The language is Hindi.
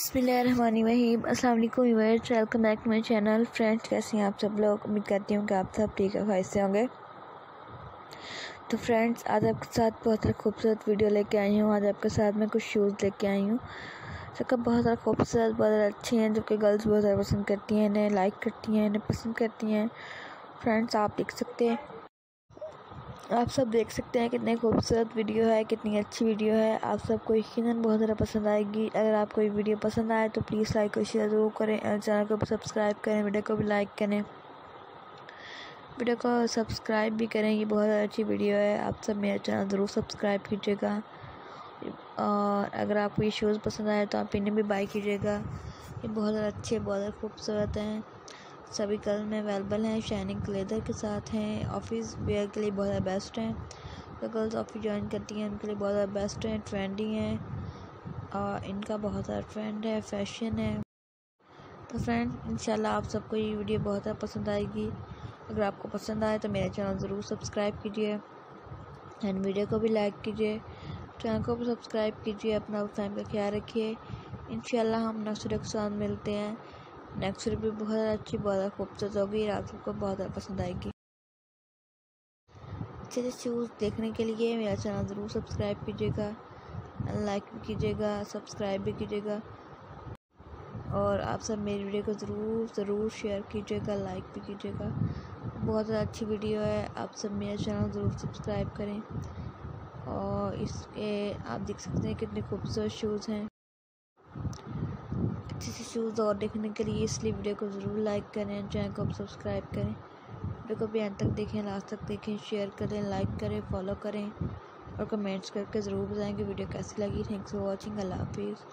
बसमीम अल्लाम viewers welcome back to my channel. Friends, कैसे हैं आप सब लोग? उम्मीद करती हूँ कि आप सब ठीक है से होंगे। तो फ्रेंड्स, आज आपके साथ बहुत सारा खूबसूरत वीडियो लेके आई हूँ। आज आपके साथ मैं कुछ शूज़ लेके आई हूँ। सबका बहुत ज़्यादा खूबसूरत, बहुत ज़्यादा अच्छे हैं, जो कि गर्ल्स बहुत ज़्यादा पसंद करती हैं, इन्हें लाइक करती हैं, इन्हें पसंद करती हैं। फ्रेंड्स, आप देख सकते हैं। आप सब देख सकते हैं कितने खूबसूरत वीडियो है, कितनी अच्छी वीडियो है। आप सबको यकीन बहुत ज़्यादा पसंद आएगी। अगर आपको ये वीडियो पसंद आए तो प्लीज़ लाइक और शेयर ज़रूर करें और चैनल को भी सब्सक्राइब करें, वीडियो को भी लाइक करें। वीडियो को सब्सक्राइब भी करें, ये बहुत अच्छी वीडियो है। आप सब मेरा चैनल ज़रूर सब्सक्राइब कीजिएगा। और अगर आपको ये शूज़ पसंद आए तो आप इन्हें भी बाई कीजिएगा। ये बहुत ज़्यादा अच्छे, बहुत ज़्यादा खूबसूरत हैं। सभी कलर में अवेलेबल हैं शाइनिंग लेदर के साथ हैं ऑफ़िस वेयर के लिए बहुत बेस्ट हैं। जो गर्ल्स ऑफ़िस ज्वाइन करती हैं, उनके लिए बहुत बेस्ट हैं ट्रेंडी हैं, और इनका बहुत ज़्यादा ट्रेंड है फ़ैशन है। तो फ्रेंड इंशाल्लाह आप सबको ये वीडियो बहुत ज़्यादा पसंद आएगी। अगर आपको पसंद आए तो मेरा चैनल ज़रूर सब्सक्राइब कीजिए एंड वीडियो को भी लाइक कीजिए चैनल को भी सब्सक्राइब कीजिए, अपना टाइम का ख्याल रखिए। इन हम नेक्स्ट के साथ मिलते हैं। नेक्स्ट भी बहुत अच्छी, बहुत खूबसूरत होगी। और आप सबको बहुत पसंद आएगी। अच्छे अच्छे शूज़ देखने के लिए मेरा चैनल ज़रूर सब्सक्राइब कीजिएगा। लाइक भी कीजिएगा सब्सक्राइब भी कीजिएगा। और आप सब मेरी वीडियो को ज़रूर ज़रूर शेयर कीजिएगा लाइक भी कीजिएगा। बहुत ज़्यादा अच्छी वीडियो है। आप सब मेरा चैनल ज़रूर सब्सक्राइब करें। और इसके आप देख सकते हैं कितने खूबसूरत शूज़ हैं। अच्छे से शूज़ और देखने के लिए इसलिए वीडियो को ज़रूर लाइक करें, चैनल को सब्सक्राइब करें। वीडियो को भी अंत तक देखें, लास्ट तक देखें, शेयर करें, लाइक करें, फॉलो करें और कमेंट्स करके ज़रूर बताएँ कि वीडियो कैसी लगी। Thanks for watching. अल्लाह हाफिज़।